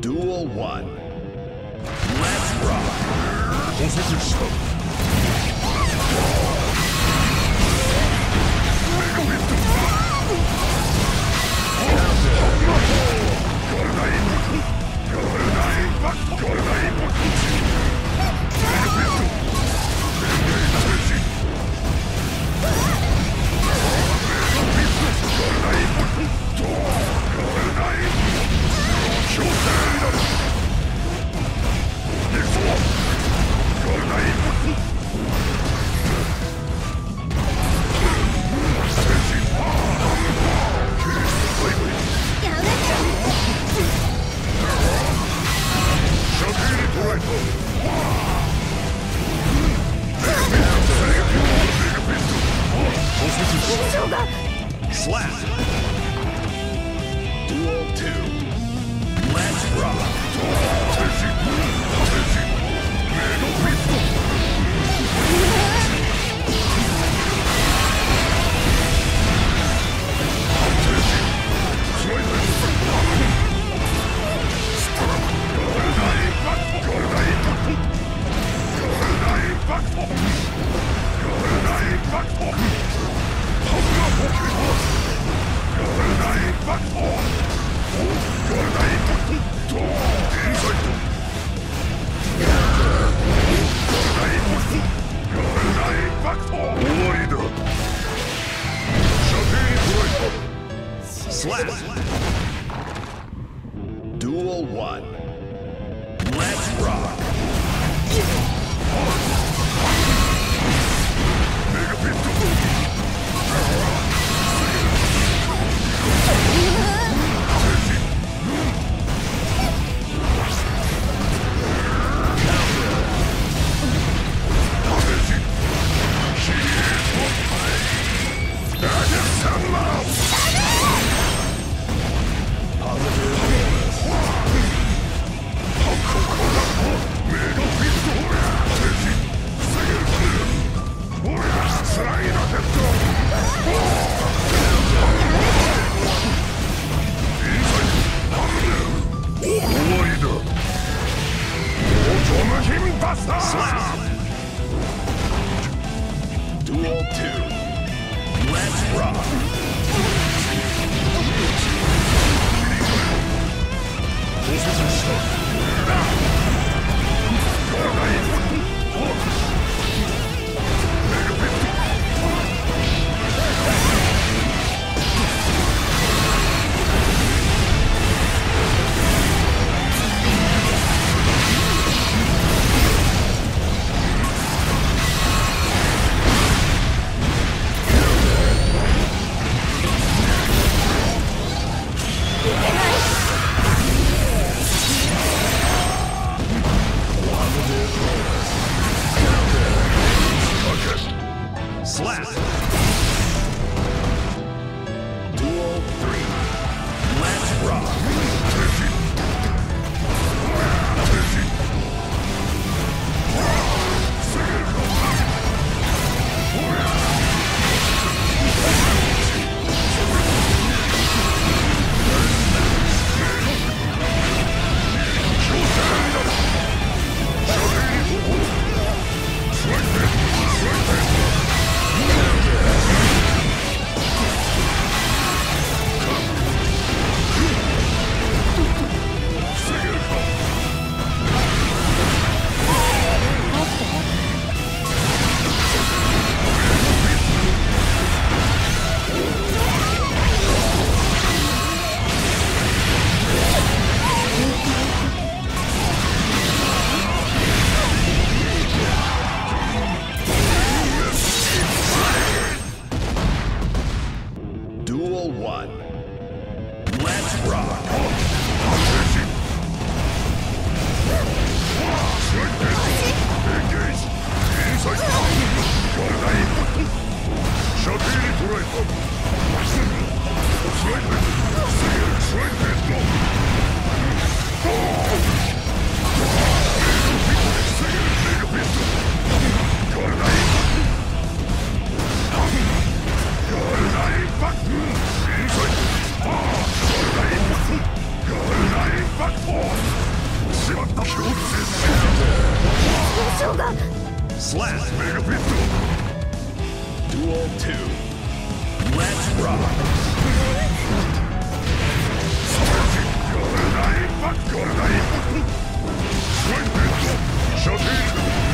Duel 1. Let's rock! 捕捉 Slap! Slap! Duel 1. Let's rock! Let's rock.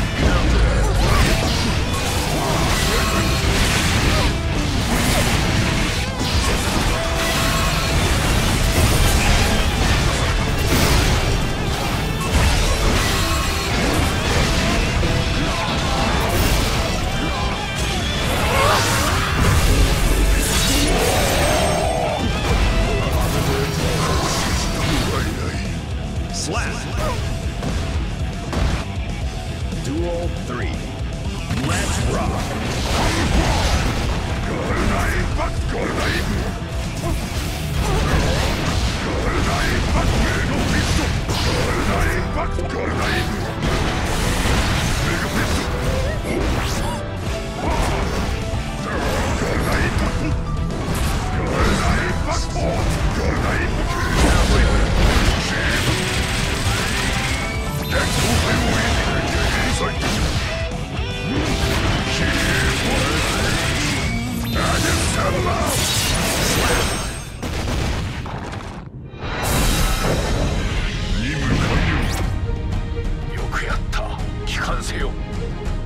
Duel 3. Let's rock!